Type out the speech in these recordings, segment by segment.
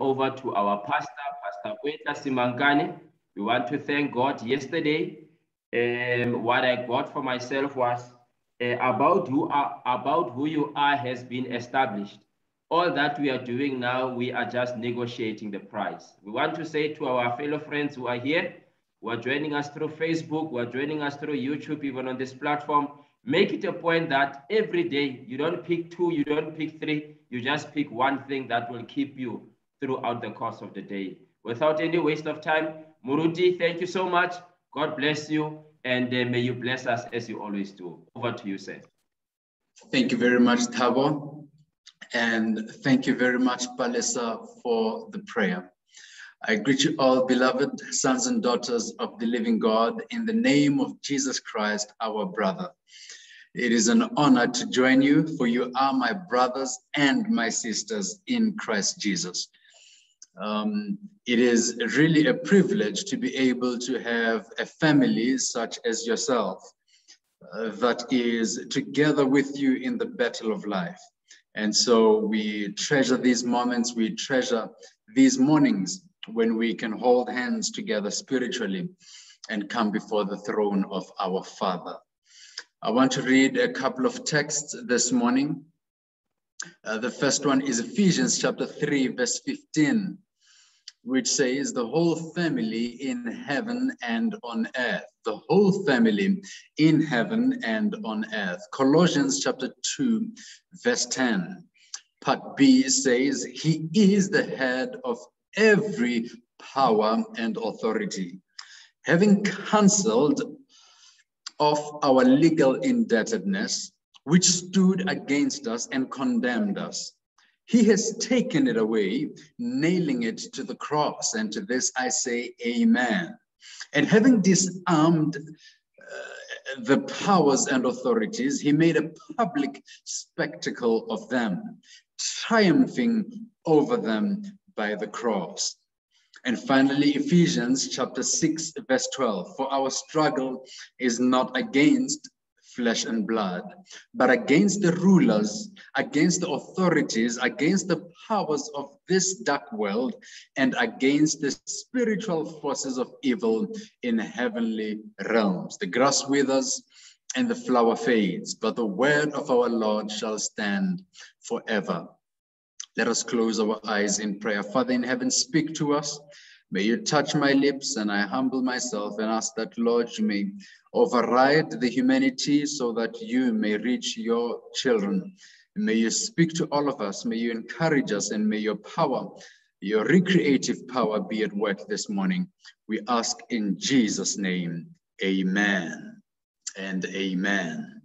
over to our pastor, Pastor Oetla Simankane. We want to thank God. Yesterday, um, what I got for myself was uh, about who are about who you are has been established. All that we are doing now, we are just negotiating the price. We want to say to our fellow friends who are here, who are joining us through Facebook, who are joining us through YouTube, even on this platform, make it a point that every day you don't pick two, you don't pick three, you just pick one thing that will keep you throughout the course of the day. Without any waste of time, Muruti, thank you so much. God bless you, and uh, may you bless us as you always do. Over to you, sir. Thank you very much, Thabo. And thank you very much, Palesa, for the prayer. I greet you all, beloved sons and daughters of the living God, in the name of Jesus Christ, our brother. It is an honor to join you, for you are my brothers and my sisters in Christ Jesus. Um, it is really a privilege to be able to have a family such as yourself uh, that is together with you in the battle of life. And so we treasure these moments, we treasure these mornings when we can hold hands together spiritually and come before the throne of our Father. I want to read a couple of texts this morning. Uh, the first one is Ephesians chapter 3, verse 15 which says the whole family in heaven and on earth. The whole family in heaven and on earth. Colossians chapter 2, verse 10. Part B says, He is the head of every power and authority, having cancelled off our legal indebtedness, which stood against us and condemned us he has taken it away, nailing it to the cross. And to this I say, Amen. And having disarmed uh, the powers and authorities, he made a public spectacle of them, triumphing over them by the cross. And finally, Ephesians chapter 6, verse 12. For our struggle is not against flesh and blood, but against the rulers, against the authorities, against the powers of this dark world, and against the spiritual forces of evil in heavenly realms. The grass withers and the flower fades, but the word of our Lord shall stand forever. Let us close our eyes in prayer. Father in heaven, speak to us. May you touch my lips and I humble myself and ask that, Lord, you may override the humanity so that you may reach your children. May you speak to all of us. May you encourage us and may your power, your recreative power be at work this morning. We ask in Jesus' name, amen and amen.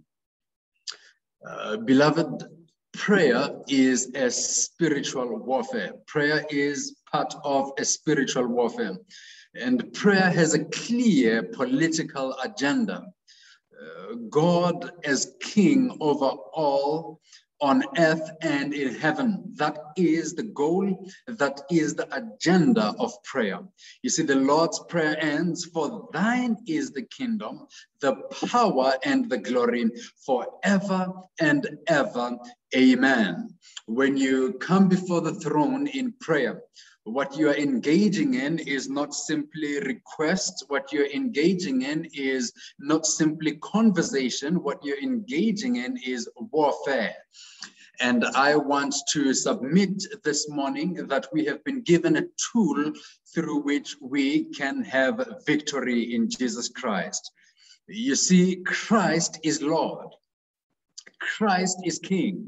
Uh, beloved, prayer is a spiritual warfare. Prayer is part of a spiritual warfare. And prayer has a clear political agenda. Uh, God as king over all on earth and in heaven. That is the goal, that is the agenda of prayer. You see, the Lord's Prayer ends For thine is the kingdom, the power, and the glory forever and ever. Amen. When you come before the throne in prayer, what you are engaging in is not simply request. What you're engaging in is not simply conversation. What you're engaging in is warfare. And I want to submit this morning that we have been given a tool through which we can have victory in Jesus Christ. You see, Christ is Lord, Christ is King.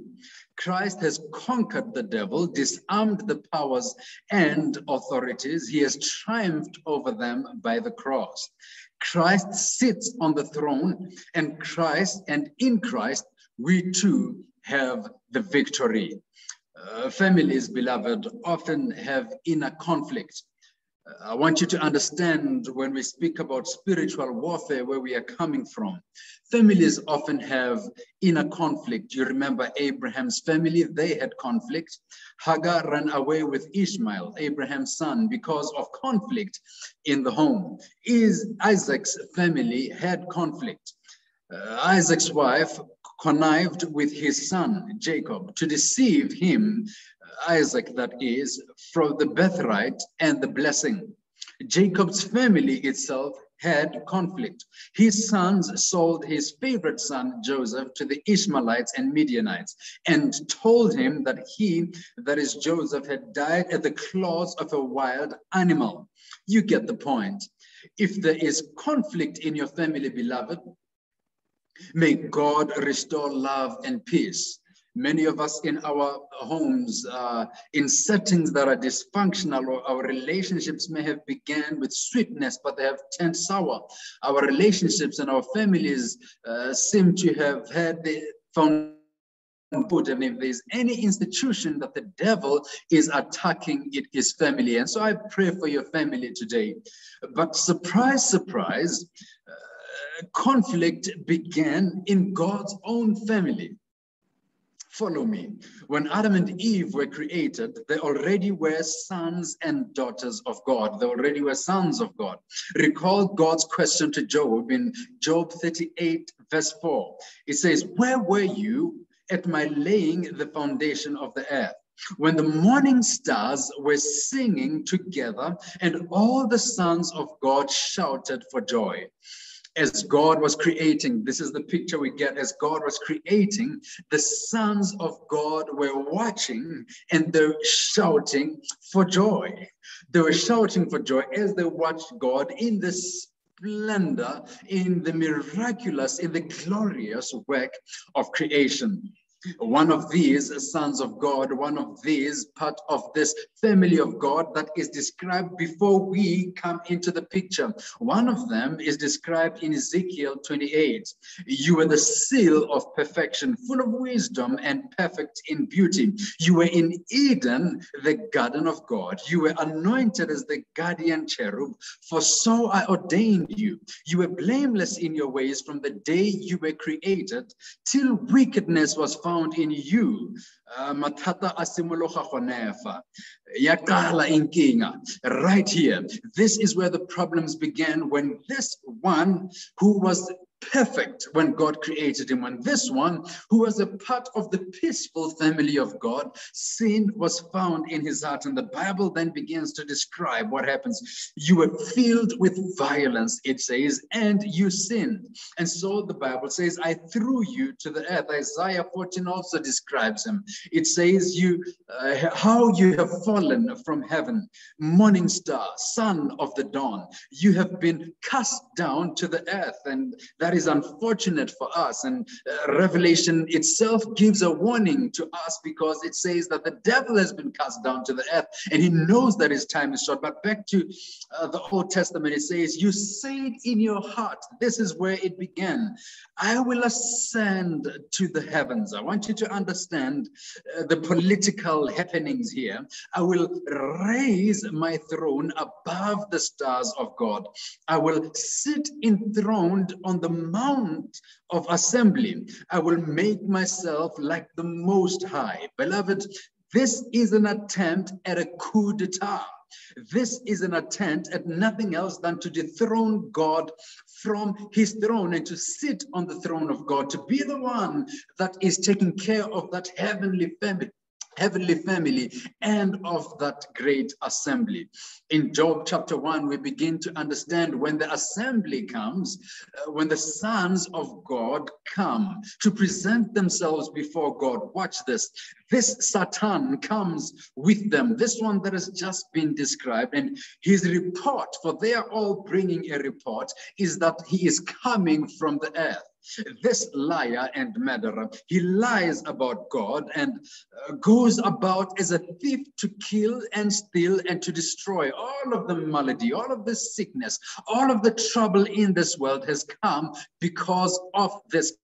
Christ has conquered the devil, disarmed the powers and authorities. He has triumphed over them by the cross. Christ sits on the throne, and Christ, and in Christ, we too have the victory. Uh, families, beloved, often have inner conflict I want you to understand when we speak about spiritual warfare, where we are coming from. Families often have inner conflict. You remember Abraham's family, they had conflict. Hagar ran away with Ishmael, Abraham's son, because of conflict in the home. Is Isaac's family had conflict. Uh, Isaac's wife connived with his son Jacob to deceive him Isaac, that is, from the birthright and the blessing. Jacob's family itself had conflict. His sons sold his favorite son, Joseph, to the Ishmaelites and Midianites and told him that he, that is Joseph, had died at the claws of a wild animal. You get the point. If there is conflict in your family, beloved, may God restore love and peace. Many of us in our homes, uh, in settings that are dysfunctional, or our relationships may have began with sweetness, but they have turned sour. Our relationships and our families uh, seem to have had the foundation put. And if there's any institution that the devil is attacking it is family. And so i pray for your family today. But surprise surprise uh, conflict began in god's own family Follow me. When Adam and Eve were created, they already were sons and daughters of God. They already were sons of God. Recall God's question to Job in Job 38, verse 4. It says, Where were you at my laying the foundation of the earth? when the morning stars were singing together and all the sons of God shouted for joy as God was creating, this is the picture we get. As God was creating, the sons of God were watching and they're shouting for joy. They were shouting for joy as they watched God in the splendor, in the miraculous, in the glorious work of creation one of these sons of God, one of these part of this family of God that is described before we come into the picture. One of them is described in Ezekiel 28. You were the seal of perfection, full of wisdom and perfect in beauty. You were in Eden, the garden of God. You were anointed as the guardian cherub, for so I ordained you. You were blameless in your ways from the day you were created till wickedness was found found in you uh, mathata a simologa gonefa ya qala inkinga right here. This is where the problems began when this one who was perfect when God created him. When this one, who was a part of the peaceful family of God, sin was found in his heart. And the Bible then begins to describe what happens. You were filled with violence, it says, and you sinned. And so the Bible says, I threw you to the earth. Isaiah 14 also describes him. It says, You uh, how you have fallen from heaven, morning star, son of the dawn. You have been cast down to the earth. And that is unfortunate for us. And uh, Revelation itself gives a warning to us because it says that the devil has been cast down to the earth and he knows that his time is short. But back to uh, the Old Testament, it says, You said in your heart, this is where it began, I will ascend to the heavens. I want you to understand uh, the political happenings here. I will raise my throne above the stars of God. I will sit enthroned on the mount of assembly. I will make myself like the Most High. Beloved, this is an attempt at a coup d'etat. This is an attempt at nothing else than to dethrone God from his throne and to sit on the throne of God, to be the one that is taking care of that heavenly family heavenly family and of that great assembly. In Job chapter 1, we begin to understand when the assembly comes, uh, when the sons of God come to present themselves before God. Watch this. This Satan comes with them, this one that has just been described, and his report, for they are all bringing a report, is that he is coming from the earth. This liar and murderer, he lies about God and uh, goes about as a thief to kill and steal and to destroy. All of the malady, all of the sickness, all of the trouble in this world has come because of this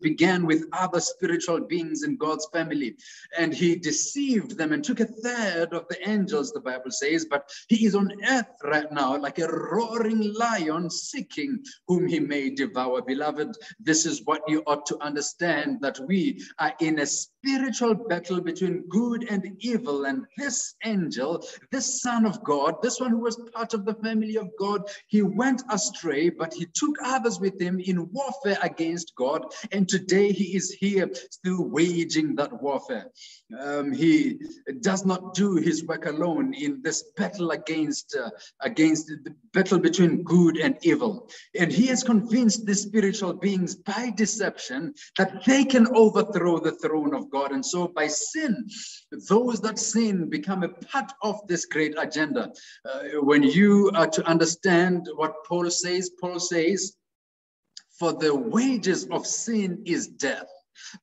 began with other spiritual beings in God's family. And he deceived them and took a third of the angels, the Bible says. But he is on earth right now like a roaring lion seeking whom he may devour. Beloved, this is what you ought to understand that we are in a spiritual battle between good and evil. And this angel, this son of God, this one who was part of the family of God, he went astray, but he took others with him in warfare against God. And today he is here still waging that warfare. Um, he does not do his work alone in this battle against uh, against the battle between good and evil. And he has convinced the spiritual beings by deception that they can overthrow the throne of god. And so by sin those that sin become a part of this great agenda. Uh, when you are to understand what paul says paul says for the wages of sin is death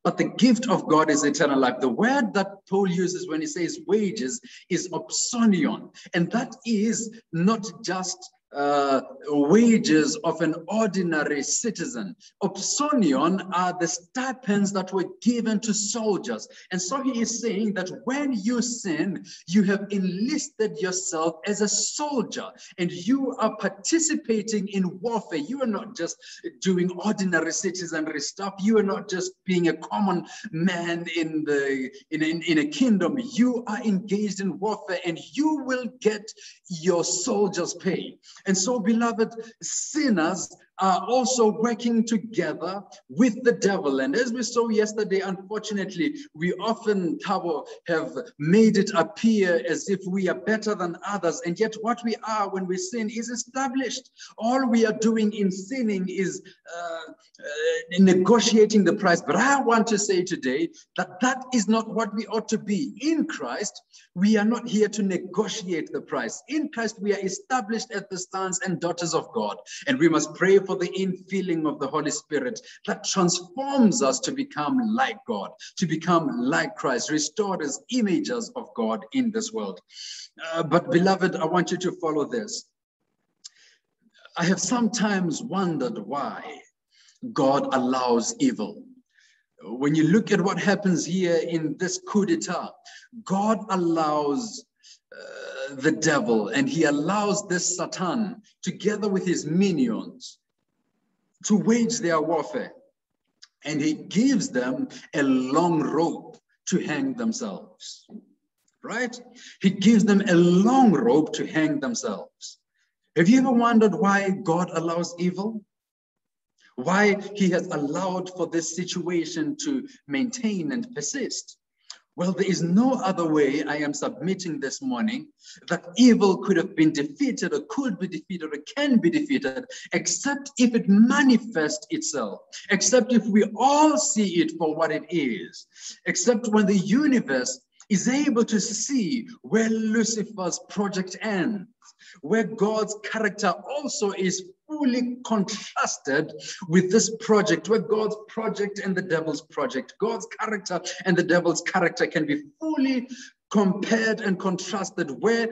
but the gift of God is eternal life. The word that Paul uses when he says wages is opsonion. And that is not just uh, wages of an ordinary citizen. Opsonion are the stipends that were given to soldiers. And so he is saying that when you sin, you have enlisted yourself as a soldier and you are participating in warfare. You are not just doing ordinary citizenry stuff. You are not just being a common man in the in, in, in a kingdom. You are engaged in warfare and you will get your soldier's pay. And so, beloved sinners are also working together with the devil. And as we saw yesterday, unfortunately, we often, Thabo, have made it appear as if we are better than others. And yet, what we are when we sin is established. All we are doing in sinning is uh, uh, negotiating the price. But I want to say today that that is not what we ought to be. In Christ, we are not here to negotiate the price. In Christ, we are established as the sons and daughters of God. And we must pray for the infilling of the Holy Spirit that transforms us to become like God, to become like Christ, restored as images of God in this world. Uh, but, beloved, I want you to follow this. I have sometimes wondered why God allows evil. When you look at what happens here in this coup d'etat, God allows uh, the devil and he allows this Satan together with his minions to wage their warfare. And he gives them a long rope to hang themselves, right? He gives them a long rope to hang themselves. Have you ever wondered why God allows evil? Why he has allowed for this situation to maintain and persist? Well, there is no other way I am submitting this morning that evil could have been defeated or could be defeated or can be defeated, except if it manifests itself, except if we all see it for what it is, except when the universe is able to see where Lucifer's project ends, where God's character also is fully contrasted with this project, where God's project and the devil's project, God's character and the devil's character can be fully compared and contrasted where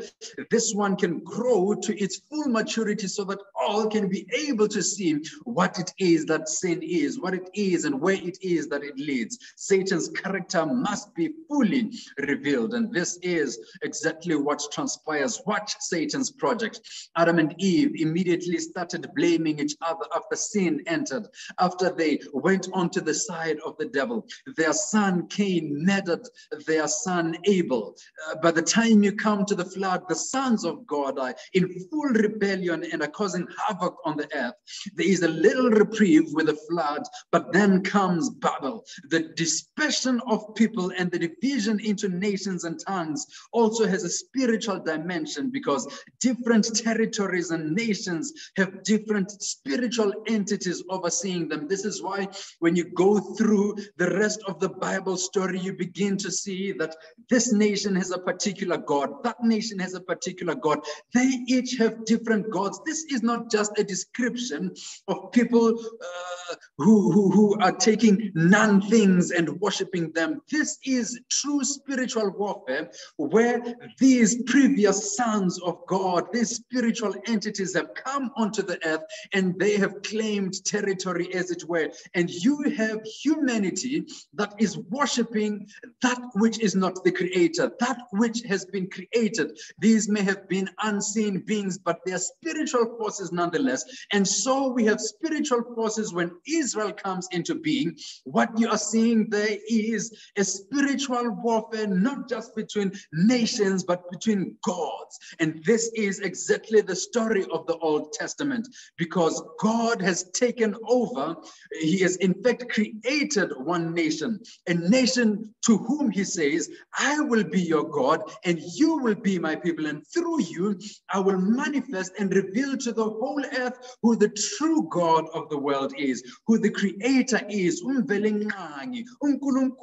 this one can grow to its full maturity so that all can be able to see what it is that sin is, what it is and where it is that it leads. Satan's character must be fully revealed. And this is exactly what transpires. Watch Satan's project. Adam and Eve immediately started blaming each other after sin entered, after they went onto the side of the devil. Their son Cain murdered their son Abel uh, by the time you come to the flood, the sons of God are in full rebellion and are causing havoc on the earth. There is a little reprieve with the flood, but then comes Babel. The dispersion of people and the division into nations and tongues also has a spiritual dimension because different territories and nations have different spiritual entities overseeing them. This is why when you go through the rest of the Bible story, you begin to see that this nation nation has a particular God, that nation has a particular God. They each have different gods. This is not just a description of people uh, who, who, who are taking non things and worshiping them. This is true spiritual warfare where these previous sons of God, these spiritual entities have come onto the earth and they have claimed territory, as it were. And you have humanity that is worshiping that which is not the creator creator, that which has been created. These may have been unseen beings, but they are spiritual forces nonetheless. And so we have spiritual forces when Israel comes into being. What you are seeing there is a spiritual warfare, not just between nations, but between gods. And this is exactly the story of the Old Testament because God has taken over. He has, in fact, created one nation, a nation to whom he says, I will be your God and you will be my people. And through you, I will manifest and reveal to the whole earth who the true God of the world is, who the creator is. Um um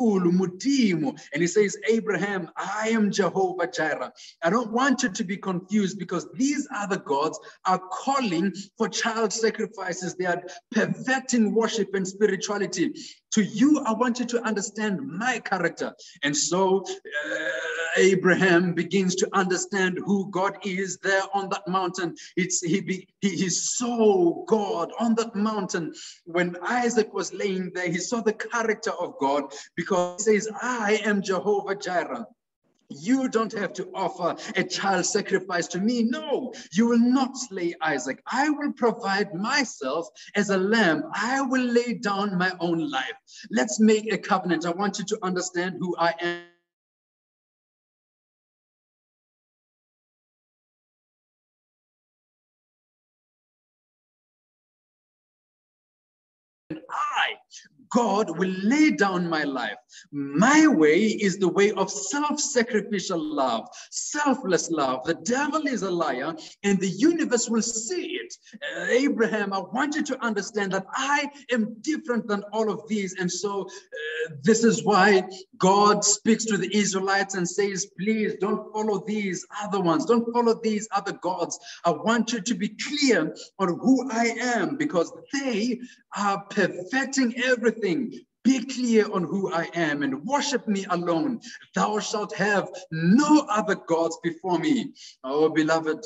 um and he says, Abraham, I am Jehovah Jireh. I don't want you to be confused because these other gods are calling for child sacrifices. They are perverting worship and spirituality. To you, I want you to understand my character. And so uh, Abraham begins to understand who God is there on that mountain. It's he, be, he, he saw God on that mountain. When Isaac was laying there, he saw the character of God because he says, I am Jehovah Jireh. You don't have to offer a child sacrifice to me. No, you will not slay Isaac. I will provide myself as a lamb. I will lay down my own life. Let's make a covenant. I want you to understand who I am. God will lay down my life. My way is the way of self sacrificial love, selfless love. The devil is a liar, and the universe will see it. Uh, Abraham, I want you to understand that I am different than all of these. And so, uh, this is why God speaks to the Israelites and says, Please don't follow these other ones, don't follow these other gods. I want you to be clear on who I am because they are perfecting everything. Be clear on who I am and worship me alone. Thou shalt have no other gods before me. Oh, beloved,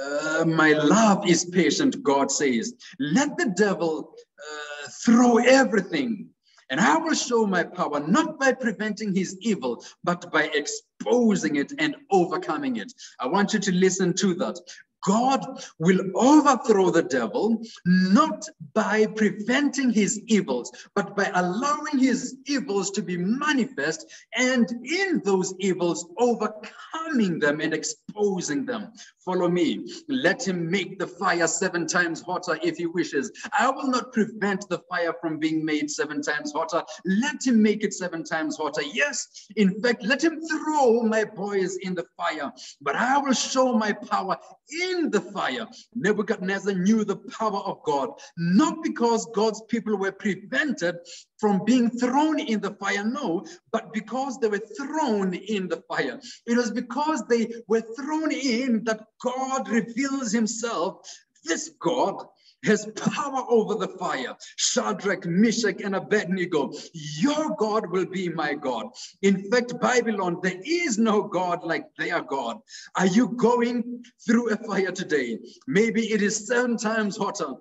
uh, my love is patient, God says. Let the devil uh, throw everything, and I will show my power not by preventing his evil, but by exposing it and overcoming it. I want you to listen to that. God will overthrow the devil not by preventing his evils, but by allowing his evils to be manifest and in those evils overcoming them and exposing them. Follow me. Let him make the fire seven times hotter if he wishes. I will not prevent the fire from being made seven times hotter. Let him make it seven times hotter. Yes, in fact, let him throw my boys in the fire, but I will show my power in the fire. Nebuchadnezzar knew the power of God, not because God's people were prevented from being thrown in the fire, no, but because they were thrown in the fire. It was because they were thrown in that God reveals himself. This God has power over the fire. Shadrach, Meshach, and Abednego, your God will be my God. In fact, Babylon, there is no God like their God. Are you going through a fire today? Maybe it is seven times hotter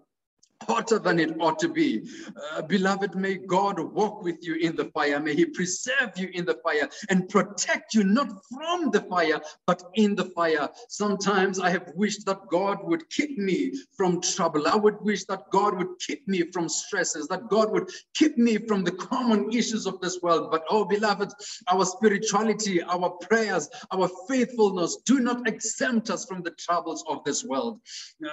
hotter than it ought to be. Uh, beloved, may God walk with you in the fire. May He preserve you in the fire and protect you not from the fire, but in the fire. Sometimes I have wished that God would keep me from trouble. I would wish that God would keep me from stresses, that God would keep me from the common issues of this world. But oh, beloved, our spirituality, our prayers, our faithfulness do not exempt us from the troubles of this world.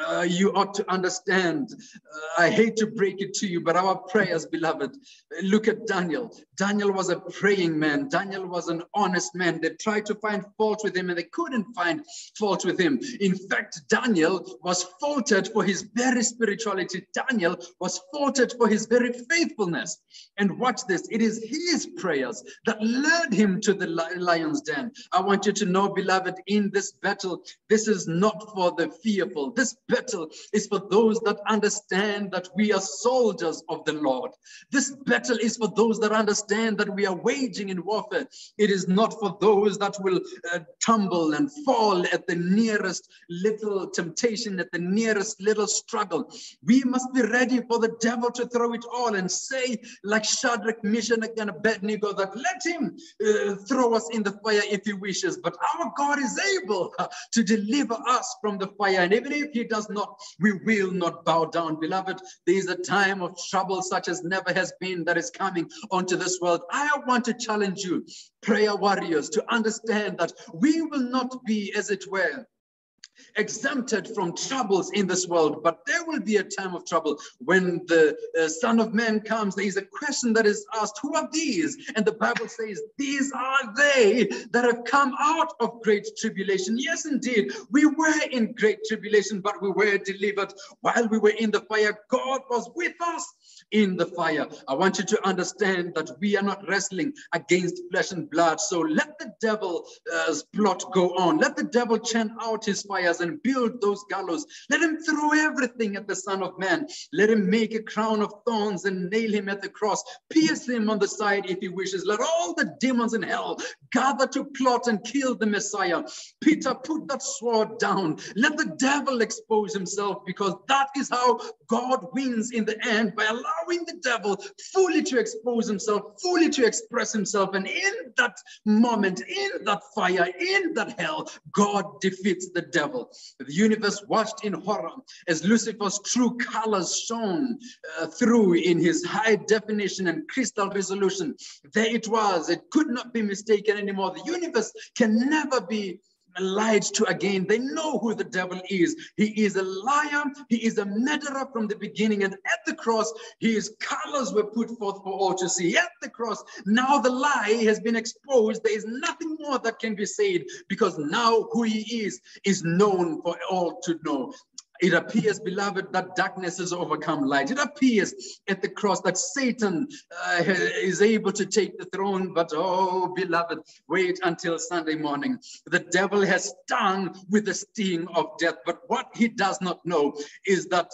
Uh, you ought to understand. Uh, I hate to break it to you, but our prayers, beloved, look at Daniel. Daniel was a praying man. Daniel was an honest man. They tried to find fault with him and they couldn't find fault with him. In fact, Daniel was faulted for his very spirituality. Daniel was faulted for his very faithfulness. And watch this it is his prayers that led him to the lion's den. I want you to know, beloved, in this battle, this is not for the fearful. This battle is for those that understand understand that we are soldiers of the Lord. This battle is for those that understand that we are waging in warfare. It is not for those that will uh, tumble and fall at the nearest little temptation, at the nearest little struggle. We must be ready for the devil to throw it all and say, like Shadrach, Meshach, and Abednego, that let him uh, throw us in the fire if he wishes. But our God is able uh, to deliver us from the fire. And even if he does not, we will not bow down. Beloved, there is a time of trouble such as never has been that is coming onto this world. I want to challenge you, prayer warriors, to understand that we will not be, as it were, exempted from troubles in this world, but there will be a time of trouble when the uh, Son of Man comes. There is a question that is asked, Who are these? And the Bible says, These are they that have come out of great tribulation. Yes, indeed, we were in great tribulation, but we were delivered while we were in the fire. God was with us in the fire. I want you to understand that we are not wrestling against flesh and blood. So let the devil's uh, plot go on. Let the devil chant out his fires and build those gallows. Let him throw everything at the Son of Man. Let him make a crown of thorns and nail him at the cross. Pierce him on the side if he wishes. Let all the demons in hell gather to plot and kill the Messiah. Peter, put that sword down. Let the devil expose himself because that is how God wins in the end by allowing allowing the devil fully to expose himself, fully to express himself. And in that moment, in that fire, in that hell, God defeats the devil. The universe watched in horror as Lucifer's true colors shone uh, through in his high definition and crystal resolution. There it was. It could not be mistaken anymore. The universe can never be lied to again. They know who the devil is. He is a liar. He is a murderer from the beginning. And at the cross, his colors were put forth for all to see. At the cross, now the lie has been exposed. There is nothing more that can be said because now who he is is known for all to know. It appears, beloved, that darkness has overcome light. It appears at the cross that Satan uh, is able to take the throne. But oh, beloved, wait until Sunday morning. The devil has stung with the sting of death. But what he does not know is that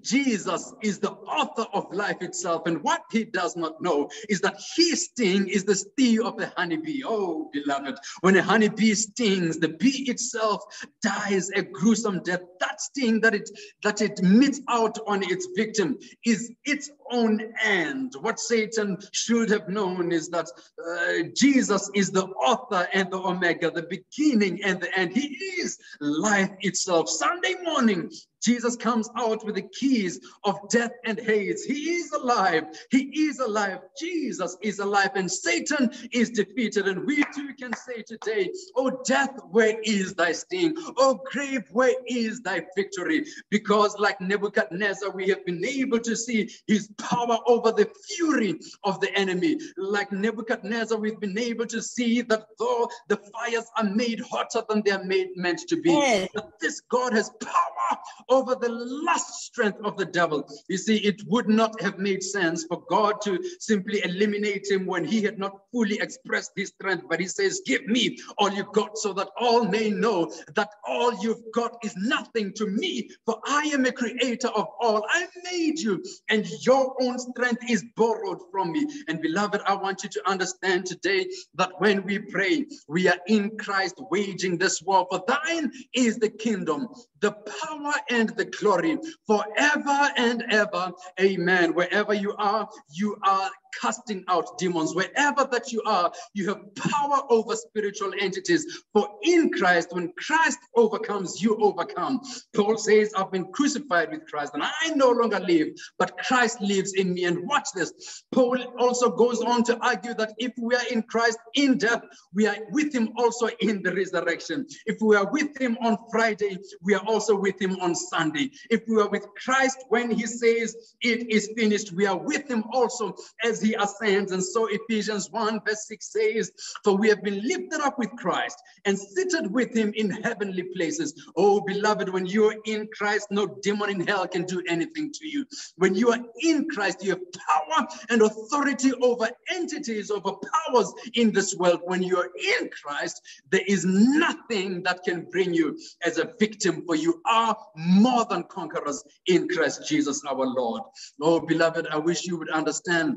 Jesus is the author of life itself. And what he does not know is that his sting is the sting of a honeybee. Oh, beloved, when a honeybee stings, the bee itself dies a gruesome death. That sting that it that it meets out on its victim is its own end. What Satan should have known is that uh, Jesus is the author and the omega, the beginning and the end. He is life itself. Sunday morning, Jesus comes out with the keys of death and Hades. He is alive. He is alive. Jesus is alive, and Satan is defeated. And we too can say today, Oh, death, where is thy sting? Oh, grave, where is thy victory? Because, like Nebuchadnezzar, we have been able to see his power over the fury of the enemy. Like Nebuchadnezzar, we've been able to see that though the fires are made hotter than they are made meant to be, yes. this God has power over the last strength of the devil. You see, it would not have made sense for God to simply eliminate him when he had not fully expressed his strength. But he says, Give me all you've got so that all may know that all you've got is nothing to me, for I am a creator of all. I made you, and your own strength is borrowed from me. And beloved, I want you to understand today that when we pray, we are in Christ waging this war. For thine is the kingdom, the power, and the glory forever and ever. Amen. Wherever you are, you are casting out demons. Wherever that you are, you have power over spiritual entities. For in Christ, when Christ overcomes, you overcome. Paul says, I've been crucified with Christ, and I no longer live, but Christ lives in me. And watch this. Paul also goes on to argue that if we are in Christ in death, we are with him also in the resurrection. If we are with him on Friday, we are also with him on Sunday. If we are with Christ when he says it is finished, we are with him also as as he ascends. And so Ephesians 1 verse 6 says, For we have been lifted up with Christ and seated with him in heavenly places. Oh, beloved, when you are in Christ, no demon in hell can do anything to you. When you are in Christ, you have power and authority over entities, over powers in this world. When you are in Christ, there is nothing that can bring you as a victim, for you are more than conquerors in Christ Jesus our Lord. Oh, beloved, I wish you would understand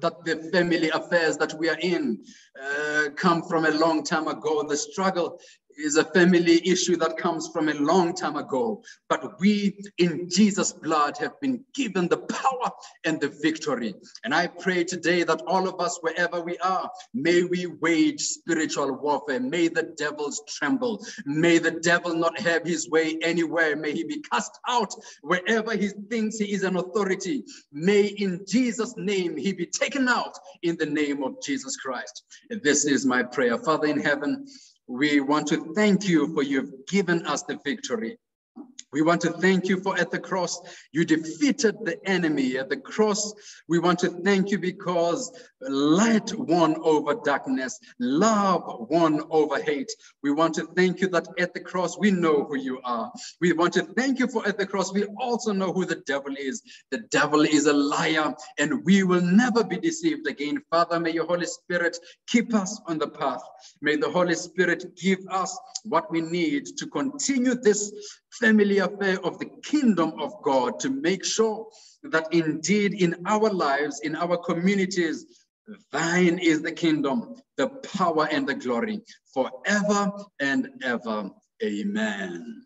that the family affairs that we are in uh, come from a long time ago. The struggle is a family issue that comes from a long time ago. But we in Jesus' blood have been given the power and the victory. And I pray today that all of us, wherever we are, may we wage spiritual warfare. May the devils tremble. May the devil not have his way anywhere. May he be cast out wherever he thinks he is an authority. May in Jesus' name he be taken out in the name of Jesus Christ. This is my prayer. Father in heaven, we want to thank you for you've given us the victory. We want to thank you for at the cross, you defeated the enemy. At the cross, we want to thank you because light won over darkness, love won over hate. We want to thank you that at the cross, we know who you are. We want to thank you for at the cross, we also know who the devil is. The devil is a liar, and we will never be deceived again. Father, may your Holy Spirit keep us on the path. May the Holy Spirit give us what we need to continue this family affair of the kingdom of God to make sure that indeed in our lives, in our communities, thine is the kingdom, the power and the glory forever and ever. Amen.